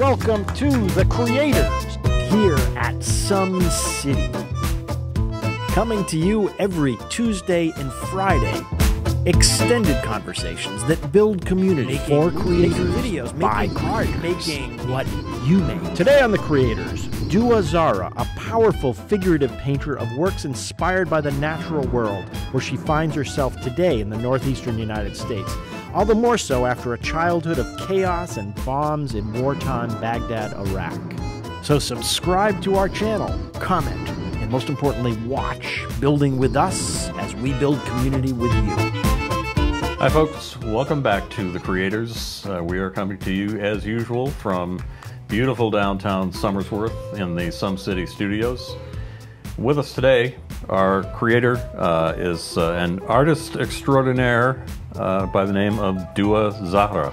Welcome to The Creators here at SomeCity. Coming to you every Tuesday and Friday. Extended conversations that build community for creators videos by creators making what you make. Today on The Creators, Duaa Zahra, a powerful figurative painter of works inspired by the natural world, where she finds herself today in the northeastern United States. All the more so after a childhood of chaos and bombs in wartime Baghdad, Iraq. So subscribe to our channel, comment, and most importantly, watch Building with Us as we build community with you. Hi, folks. Welcome back to The Creators. Uh, we are coming to you as usual from beautiful downtown Somersworth in the SomeCity studios. With us today, our creator uh, is uh, an artist extraordinaire uh, by the name of Duaa Zahra.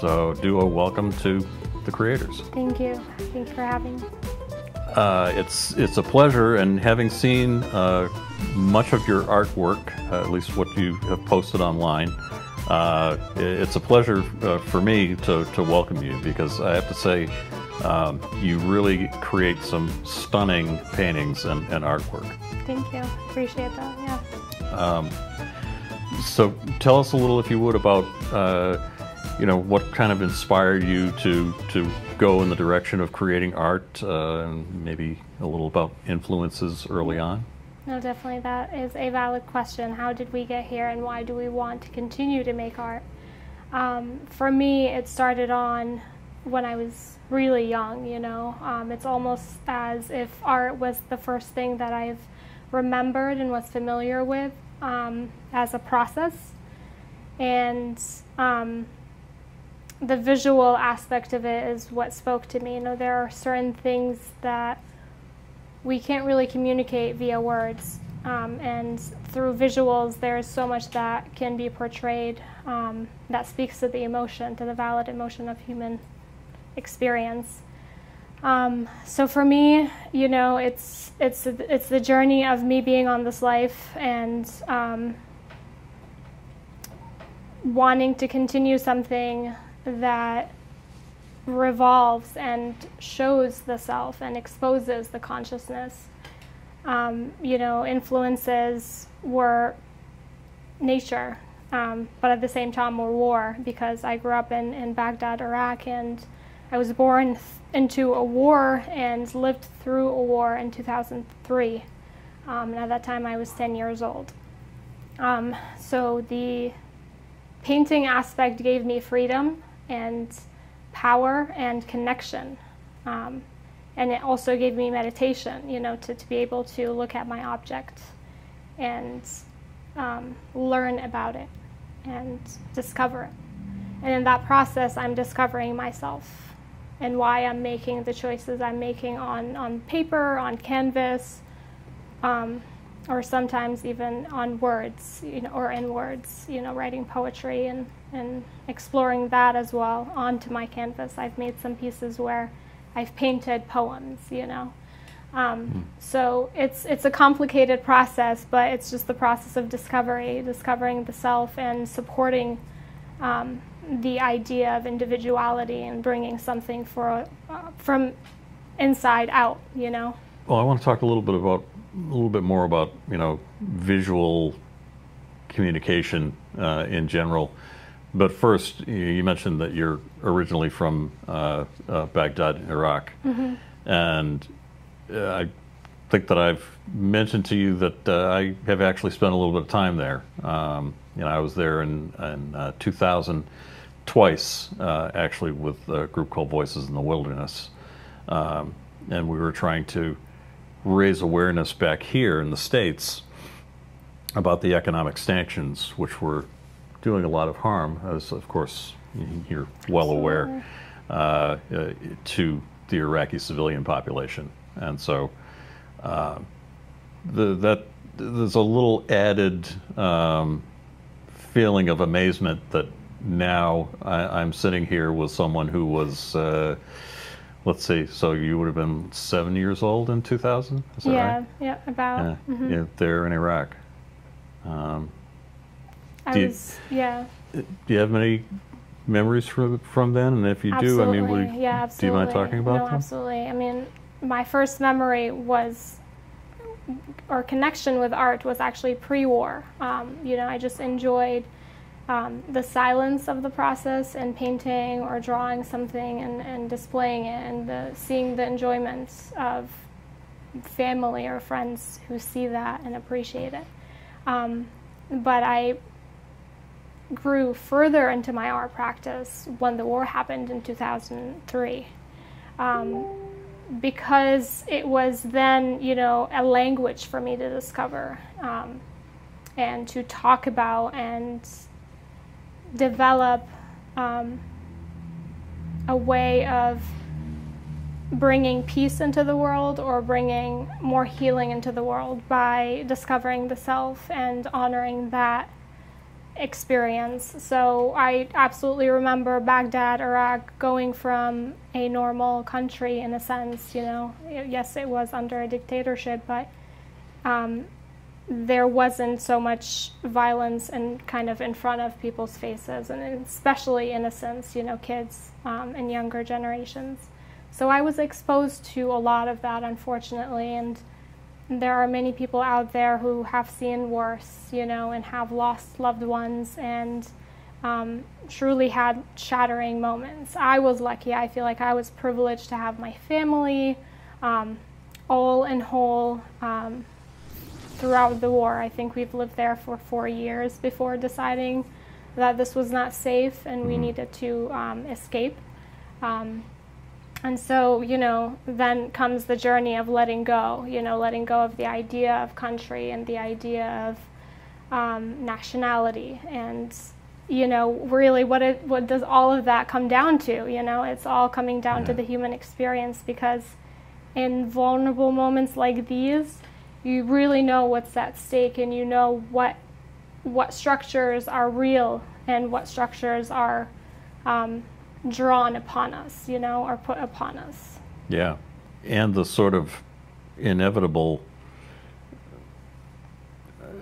So, Duaa, welcome to The Creators. Thank you. Thank you for having me. Uh, it's it's a pleasure, and having seen uh, much of your artwork, uh, at least what you have posted online, uh, it's a pleasure uh, for me to, to welcome you because I have to say um, you really create some stunning paintings and, and artwork. Thank you. Appreciate that. Yeah. Um, so tell us a little, if you would, about uh, you know what kind of inspired you to to go in the direction of creating art, uh, and maybe a little about influences early on. No, definitely that is a valid question. How did we get here, and why do we want to continue to make art? Um, for me, it started on when I was really young. You know, um, it's almost as if art was the first thing that I've remembered and was familiar with um, as a process, and um, the visual aspect of it is what spoke to me. You know, there are certain things that we can't really communicate via words. Um, and through visuals, there's so much that can be portrayed um, that speaks to the emotion, to the valid emotion of human experience. Um, so for me, you know, it's it's it's the journey of me being on this life and um, wanting to continue something that revolves and shows the self and exposes the consciousness. Um, you know, influences were nature, um, but at the same time were war because I grew up in, in Baghdad, Iraq, and I was born into a war and lived through a war in 2003. Um, and at that time I was 10 years old. Um, so the painting aspect gave me freedom and power and connection. Um, and it also gave me meditation, you know, to, to be able to look at my object and um, learn about it and discover it. And in that process, I'm discovering myself and why I'm making the choices I'm making on, on paper, on canvas, um, or sometimes even on words, you know, or in words, you know, writing poetry and, and exploring that as well onto my canvas. I've made some pieces where I've painted poems, you know. Um, mm. So it's it's a complicated process, but it's just the process of discovery, discovering the self, and supporting um, the idea of individuality and bringing something for uh, from inside out, you know. Well, I want to talk a little bit about a little bit more about you know visual communication uh, in general. But first, you mentioned that you're originally from uh, uh, Baghdad, Iraq, mm-hmm. and uh, I think that I've mentioned to you that uh, I have actually spent a little bit of time there. Um, you know, I was there in, in uh, 2000 twice, actually, with a group called Voices in the Wilderness, um, and we were trying to raise awareness back here in the States about the economic sanctions, which were doing a lot of harm, as of course you're well aware, uh, uh, to the Iraqi civilian population. And so uh, the, that there's a little added um, feeling of amazement that now I, am sitting here with someone who was uh, let's see, so you would have been seven years old in 2000? Is that yeah, right? yeah, about. Yeah, mm-hmm. yeah there in Iraq. Um, I was, yeah. Do you have many memories from from then? And if you absolutely. do, I mean, you, yeah, do you mind talking about no, them? absolutely. I mean, my first memory was or connection with art was actually pre-war. Um, you know, I just enjoyed um, the silence of the process and painting or drawing something and, and displaying it and the, seeing the enjoyment of family or friends who see that and appreciate it. Um, but I grew further into my art practice when the war happened in 2003. Um, because it was then, you know, a language for me to discover um, and to talk about and develop um, a way of bringing peace into the world or bringing more healing into the world by discovering the self and honoring that experience. So I absolutely remember Baghdad, Iraq, going from a normal country in a sense, you know. Yes, it was under a dictatorship, but um, there wasn't so much violence and kind of in front of people's faces, and especially innocence, you know, kids um, and younger generations. So I was exposed to a lot of that, unfortunately, and there are many people out there who have seen worse, you know, and have lost loved ones and um, truly had shattering moments. I was lucky. I feel like I was privileged to have my family um, all and whole um, throughout the war. I think we've lived there for four years before deciding that this was not safe and we mm-hmm. needed to um, escape. Um, and so, you know, then comes the journey of letting go, you know, letting go of the idea of country and the idea of um, nationality. And, you know, really what, it, what does all of that come down to? You know, it's all coming down yeah. to the human experience because in vulnerable moments like these, you really know what's at stake and you know what, what structures are real and what structures are um, drawn upon us, you know, or put upon us. Yeah. And the sort of inevitable.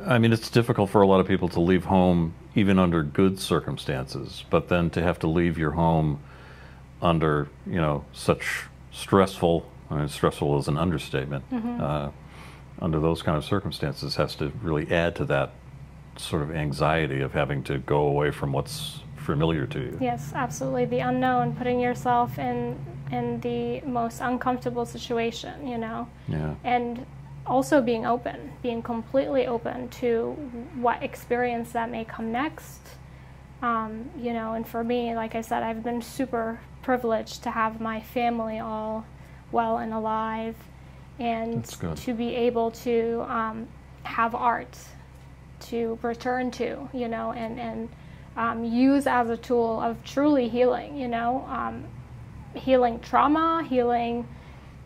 I mean, it's difficult for a lot of people to leave home even under good circumstances, but then to have to leave your home under, you know, such stressful, I mean, stressful is an understatement, mm-hmm. uh, under those kind of circumstances has to really add to that sort of anxiety of having to go away from what's familiar to you. Yes, absolutely. The unknown, putting yourself in in the most uncomfortable situation, you know. Yeah. And also being open, being completely open to what experience that may come next. Um, you know, and for me, like I said, I've been super privileged to have my family all well and alive, and to be able to um, have art to return to, you know, and and um, use as a tool of truly healing, you know, um, healing trauma, healing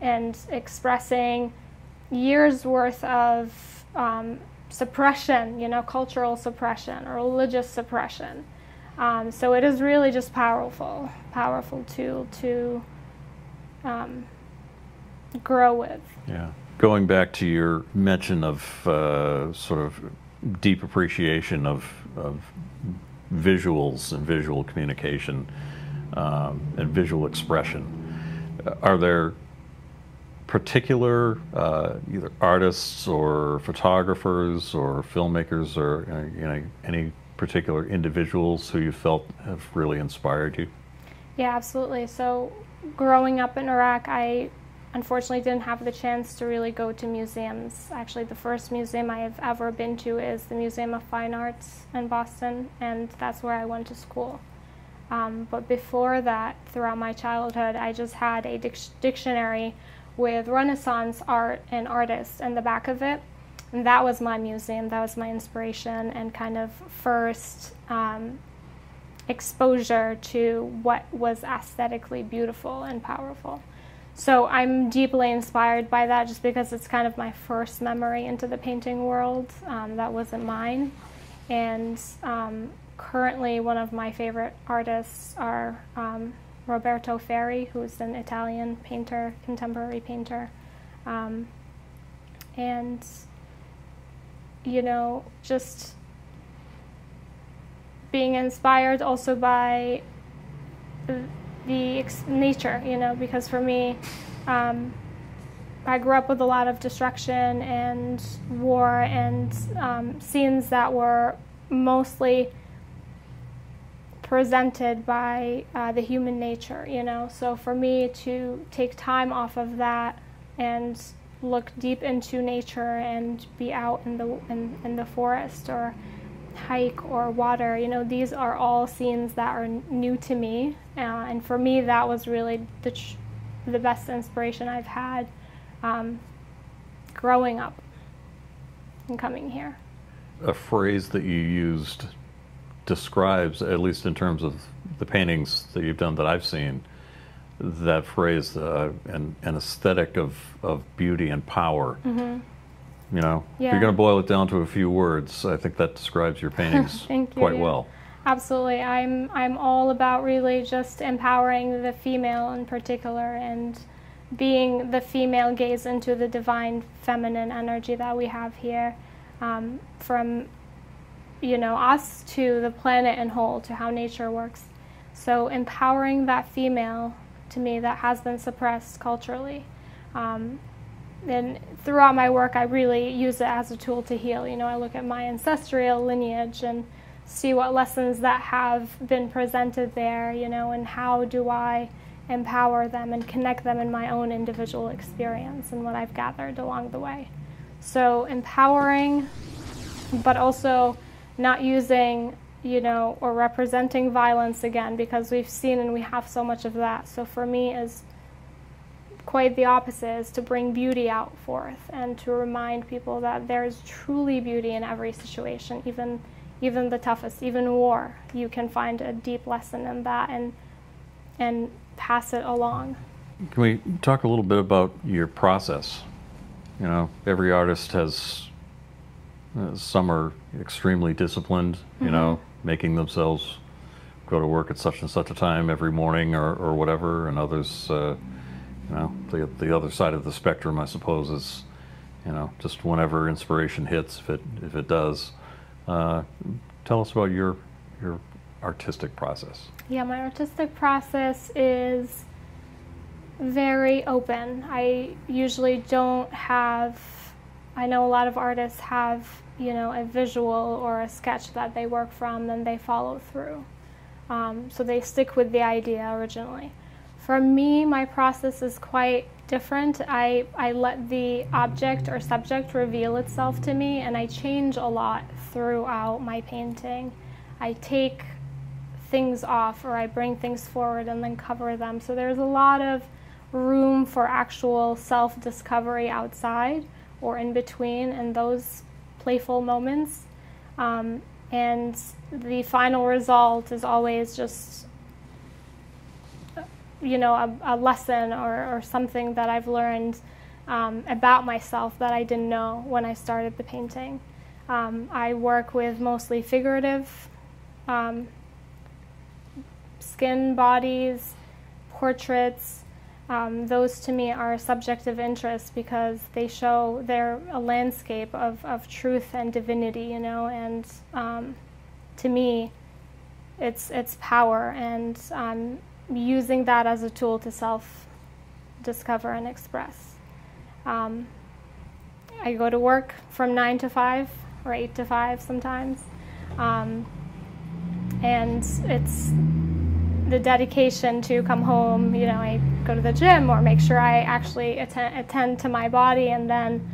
and expressing years worth of um, suppression, you know, cultural suppression or religious suppression. Um, so it is really just powerful, powerful tool to um, grow with. Yeah. Going back to your mention of uh, sort of deep appreciation of, of visuals and visual communication um, and visual expression. Are there particular uh, either artists or photographers or filmmakers or uh, you know any particular individuals who you felt have really inspired you? Yeah, absolutely. So growing up in Iraq, I unfortunately didn't have the chance to really go to museums. Actually, the first museum I have ever been to is the Museum of Fine Arts in Boston, and that's where I went to school. Um, but before that, throughout my childhood, I just had a dic- dictionary with Renaissance art and artists in the back of it. And that was my museum, that was my inspiration, and kind of first um, exposure to what was aesthetically beautiful and powerful. So I'm deeply inspired by that just because it's kind of my first memory into the painting world. Um, that wasn't mine. And um, currently, one of my favorite artists are um, Roberto Ferri, who's an Italian painter, contemporary painter. Um, and, you know, just being inspired also by the nature, you know, because for me, um, I grew up with a lot of destruction and war and um, scenes that were mostly presented by uh, the human nature, you know. So for me to take time off of that and look deep into nature and be out in the in, in the forest or hike or water, you know, these are all scenes that are new to me, uh, and for me that was really the ch- the best inspiration I've had um, growing up and coming here. A phrase that you used describes, at least in terms of the paintings that you've done that I've seen, that phrase, uh, an, an aesthetic of, of beauty and power. Mm-hmm. You know, yeah. if you're going to boil it down to a few words, I think that describes your paintings quite you. well. Absolutely, I'm I'm all about really just empowering the female in particular and being the female gaze into the divine feminine energy that we have here, um, from you know us to the planet and whole to how nature works. So empowering that female to me that has been suppressed culturally. Um, and throughout my work, I really use it as a tool to heal. You know, I look at my ancestral lineage and see what lessons that have been presented there, you know, and how do I empower them and connect them in my own individual experience and what I've gathered along the way. So empowering, but also not using you know, or representing violence again because we've seen and we have so much of that. So for me is quite the opposite is to bring beauty out forth and to remind people that there's truly beauty in every situation, even even the toughest, even war. You can find a deep lesson in that and and pass it along. Can we talk a little bit about your process? You know, every artist has uh, some are extremely disciplined, you mm-hmm. know, making themselves go to work at such and such a time every morning or, or whatever, and others, uh, you know, the, the other side of the spectrum, I suppose, is, you know, just whenever inspiration hits, if it, if it does. Uh, tell us about your, your artistic process. Yeah, my artistic process is very open. I usually don't have, I know a lot of artists have you know, a visual or a sketch that they work from, then they follow through. Um, so they stick with the idea originally. For me, my process is quite different. I, I let the object or subject reveal itself to me, and I change a lot throughout my painting. I take things off or I bring things forward and then cover them. So there's a lot of room for actual self discovery outside or in between, and those playful moments. Um, and the final result is always just, you know, a, a lesson or, or, something that I've learned um, about myself that I didn't know when I started the painting. Um, I work with mostly figurative um, skin bodies, portraits, um, those to me are subject of interest because they show they're a landscape of, of truth and divinity, you know, and um, to me, it's, it's power, and using that as a tool to self discover and express. Um, I go to work from 9 to 5 or 8 to 5 sometimes, um, and it's the dedication to come home, you know, I go to the gym or make sure I actually attend, attend to my body. And then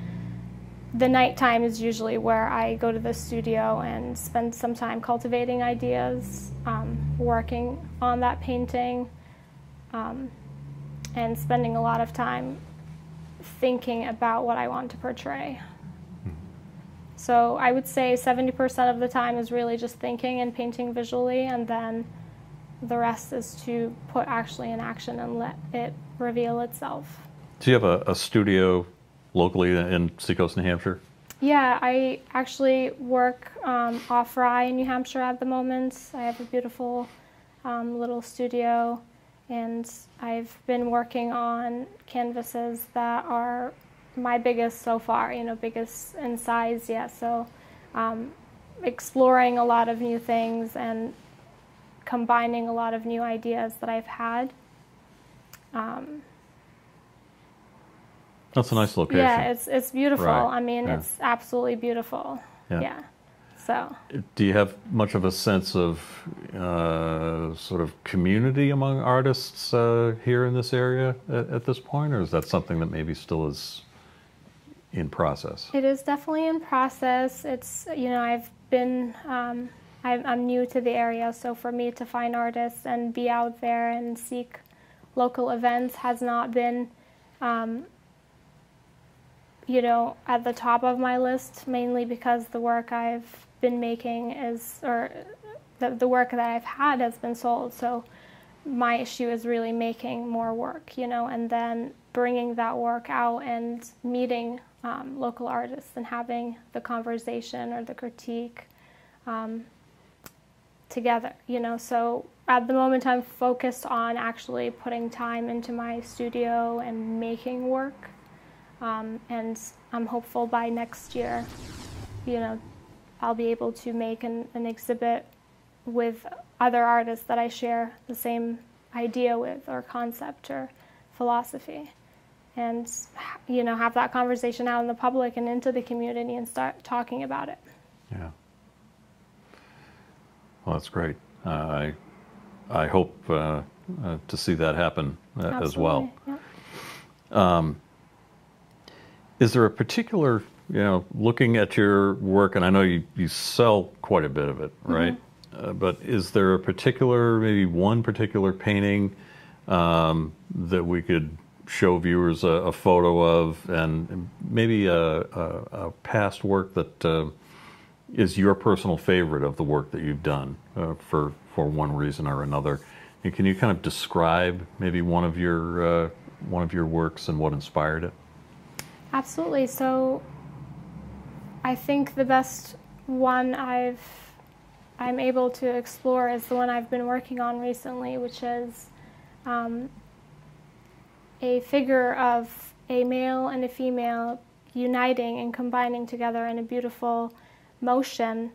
the nighttime is usually where I go to the studio and spend some time cultivating ideas, um, working on that painting, um, and spending a lot of time thinking about what I want to portray. So I would say 70% of the time is really just thinking and painting visually, and then the rest is to put actually in action and let it reveal itself. Do you have a, a studio locally in Seacoast, New Hampshire? Yeah, I actually work um, off Rye, in New Hampshire at the moment. I have a beautiful um, little studio, and I've been working on canvases that are my biggest so far, you know, biggest in size yet. So, um, exploring a lot of new things and combining a lot of new ideas that I've had. Um, That's a nice location. yeah, it's it's beautiful. Right, I mean, yeah. it's absolutely beautiful. Yeah. yeah. So. Do you have much of a sense of uh, sort of community among artists uh, here in this area at, at this point, or is that something that maybe still is in process? It is definitely in process. It's you know I've been um, I'm, I'm new to the area, so for me to find artists and be out there and seek local events has not been um, you know at the top of my list mainly because the work I've been making is or the, the work that I've had has been sold. So my issue is really making more work, you know, and then bringing that work out and meeting um, local artists and having the conversation or the critique um, together, you know. So at the moment, I'm focused on actually putting time into my studio and making work. Um, and I'm hopeful by next year, you know, I'll be able to make an, an exhibit with other artists that I share the same idea with or concept or philosophy and you know have that conversation out in the public and into the community and start talking about it Yeah. Well, that's great. Uh, I I hope uh, uh, to see that happen uh, as well. Yeah. Is there a particular, you know, looking at your work, and I know you, you sell quite a bit of it, right? Uh, but is there a particular, maybe one particular painting um, that we could show viewers a, a photo of, and maybe a, a, a past work that uh, is your personal favorite of the work that you've done uh, for for one reason or another? And can you kind of describe maybe one of your uh, one of your works and what inspired it? Absolutely. So I think the best one I've I'm able to explore is the one I've been working on recently, which is um, a figure of a male and a female uniting and combining together in a beautiful motion.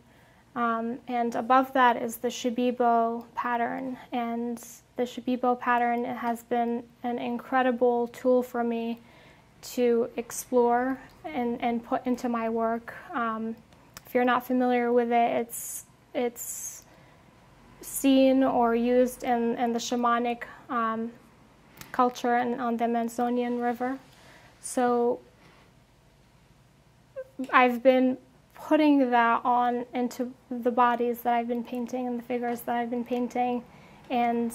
Um, and above that is the Shipibo pattern. And the Shipibo pattern has been an incredible tool for me to explore and, and put into my work. Um, if you're not familiar with it, it's it's seen or used in, in the shamanic um, culture and on the Amazonian River. So I've been putting that on into the bodies that I've been painting and the figures that I've been painting, and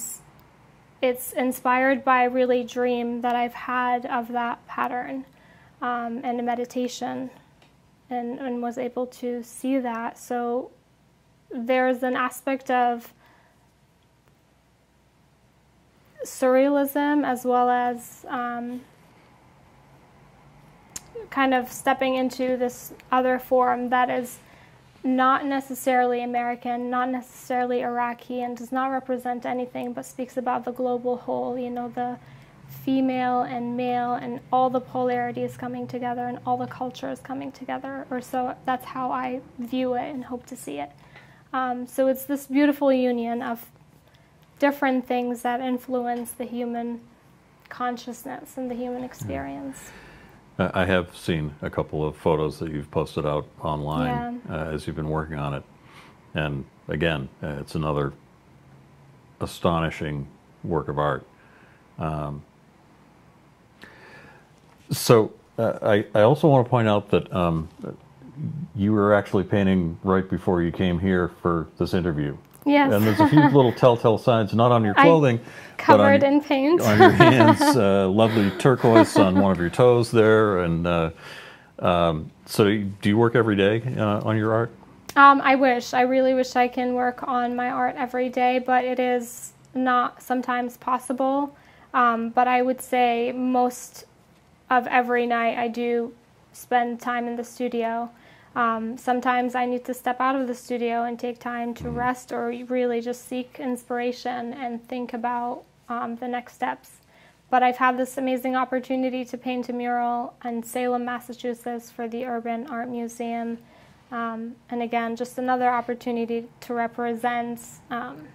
it's inspired by really dream that I've had of that pattern um, and a meditation, and, and was able to see that. So there's an aspect of surrealism as well as um, kind of stepping into this other form that is not necessarily American, not necessarily Iraqi, and does not represent anything but speaks about the global whole, you know, the female and male and all the polarities coming together and all the cultures coming together, or so that's how I view it and hope to see it. Um, so it's this beautiful union of different things that influence the human consciousness and the human experience. I I have seen a couple of photos that you've posted out online Yeah. uh, as you've been working on it. And again, uh, it's another astonishing work of art. Um, so uh, I, I also want to point out that um, you were actually painting right before you came here for this interview. Yes. And there's a few little telltale signs, not on your I clothing, but Covered on, in paint. on your hands, uh, lovely turquoise on one of your toes there, and uh, um, so do you work every day uh, on your art? Um, I wish. I really wish I can work on my art every day, but it is not sometimes possible. Um, but I would say most of every night I do spend time in the studio. Um, sometimes I need to step out of the studio and take time to rest or really just seek inspiration and think about um, the next steps. But I've had this amazing opportunity to paint a mural in Salem, Massachusetts for the Urban Art Museum. Um, and again, just another opportunity to represent um,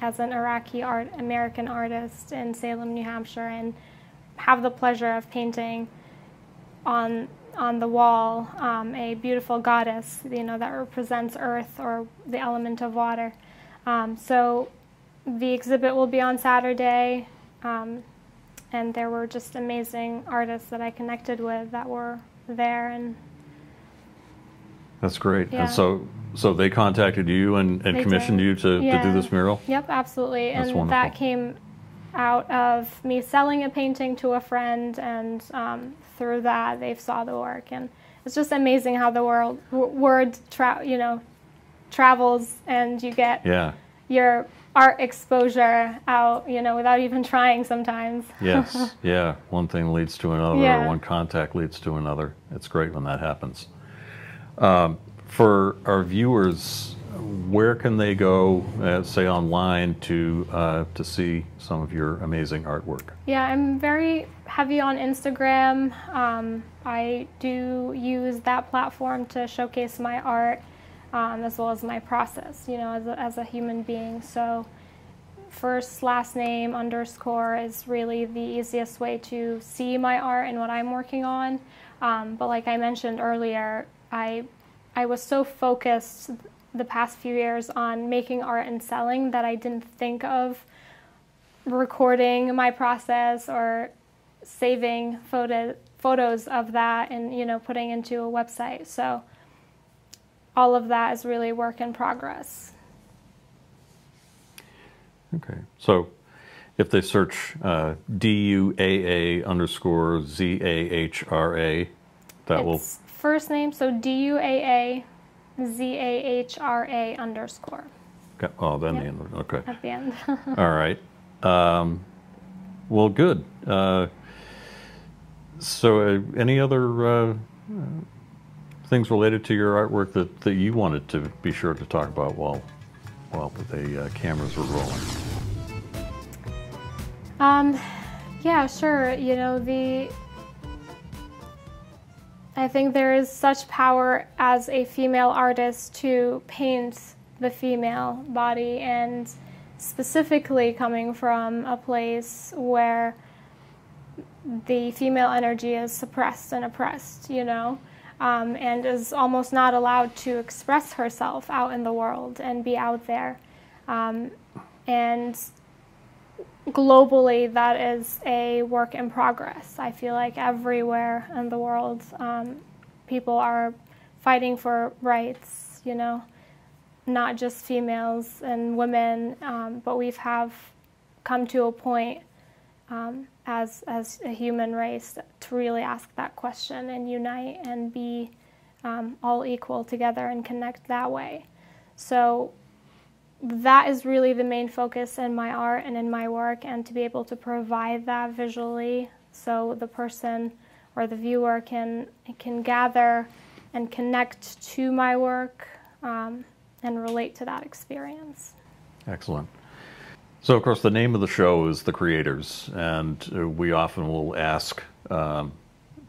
as an Iraqi art American artist in Salem, New Hampshire, and have the pleasure of painting on on the wall um, a beautiful goddess, you know, that represents earth or the element of water. Um, so the exhibit will be on Saturday, um, and there were just amazing artists that I connected with that were there, and That's great. Yeah. And so, so they contacted you and, and They commissioned did. you to, to do this mural? Yep, absolutely. That's and wonderful. that came out of me selling a painting to a friend, and um, through that they saw the work, and it's just amazing how the world w- word tra- you know travels, and you get Yeah. your art exposure out, you know, without even trying sometimes. Yes. yeah. One thing leads to another, Yeah. or one contact leads to another. It's great when that happens. Um, for our viewers, where can they go, uh, say online, to uh, to see some of your amazing artwork? Yeah, I'm very heavy on Instagram. Um, I do use that platform to showcase my art um, as well as my process, you know, as a, as a human being. So, first, last name, underscore is really the easiest way to see my art and what I'm working on. Um, but, like I mentioned earlier, I, I was so focused the past few years on making art and selling that I didn't think of recording my process or saving photo, photos of that and you know putting into a website so all of that is really work in progress Okay. So, if they search uh, D U A A underscore Z A H R A, that will first name so d-u-a-a z-a-h-r-a underscore Okay. Oh, then Yep. the end. Okay. at the end All right. Um, well, good. Uh, so, uh, any other uh, uh, things related to your artwork that, that you wanted to be sure to talk about while while the uh, cameras were rolling? Um, yeah, sure. You know, the. I think there is such power as a female artist to paint the female body, and specifically coming from a place where the female energy is suppressed and oppressed, you know, um, and is almost not allowed to express herself out in the world and be out there. Um, and globally, that is a work in progress. I feel like everywhere in the world, um, people are fighting for rights, you know, not just females and women, um, but we've have come to a point um, as as a human race to really ask that question and unite and be um, all equal together and connect that way. So that is really the main focus in my art and in my work, and to be able to provide that visually, so the person or the viewer can can gather and connect to my work um, and relate to that experience. Excellent. So, of course, the name of the show is The Creators, and uh, we often will ask. Um,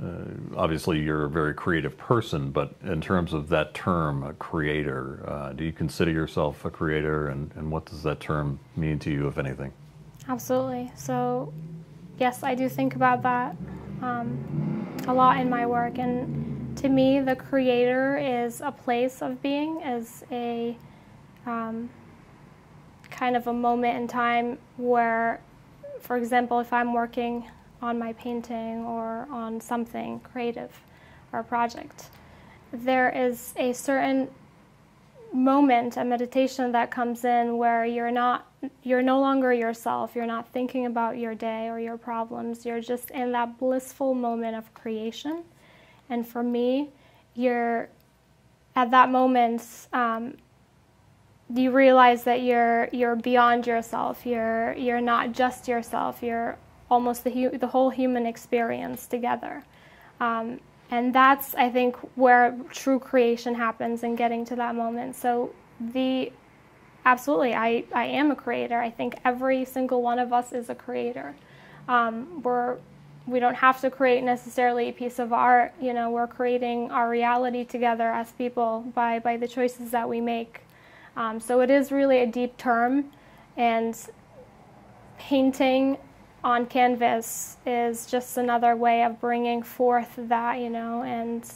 uh, obviously, you're a very creative person, but in terms of that term, a creator, uh, do you consider yourself a creator, and, and what does that term mean to you, if anything? Absolutely. So, yes, I do think about that um, a lot in my work. And to me, the creator is a place of being, is a um, kind of a moment in time where, for example, if I'm working on my painting or on something creative or project, there is a certain moment, a meditation that comes in where you're not you're no longer yourself. You're not thinking about your day or your problems. You're just in that blissful moment of creation. And for me, you're at that moment. Um, you realize that you're you're beyond yourself. You're you're not just yourself. You're almost the the whole human experience together. Um, and that's I think where true creation happens and getting to that moment. So the absolutely I, I am a creator. I think every single one of us is a creator. Um, we're we don't have to create necessarily a piece of art. You know, we're creating our reality together as people by by the choices that we make. Um, so it is really a deep term, And painting on canvas is just another way of bringing forth that, you know, and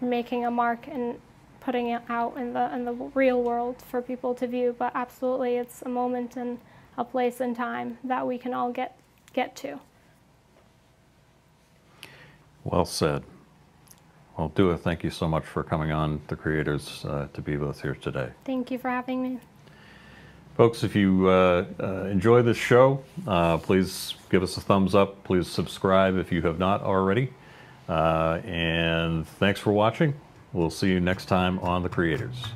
making a mark and putting it out in the in the real world for people to view. But absolutely, it's a moment and a place and time that we can all get get to. Well said. Well, Duaa, thank you so much for coming on the creators uh, to be with us here today. Thank you for having me. Folks, if you uh, uh, enjoy this show, uh, please give us a thumbs up. Please subscribe if you have not already. Uh, and thanks for watching. We'll see you next time on The Creators.